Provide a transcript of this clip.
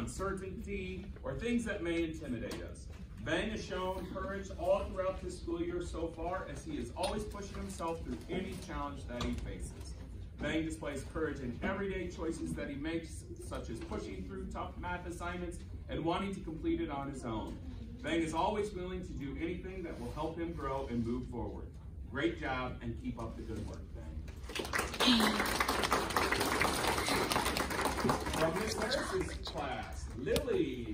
uncertainty, or things that may intimidate us. Vang has shown courage all throughout this school year so far as he is always pushing himself through any challenge that he faces. Vang displays courage in everyday choices that he makes, such as pushing through tough math assignments and wanting to complete it on his own. Vang is always willing to do anything that will help him grow and move forward. Great job and keep up the good work, Vang. From Miss Harris's Lily.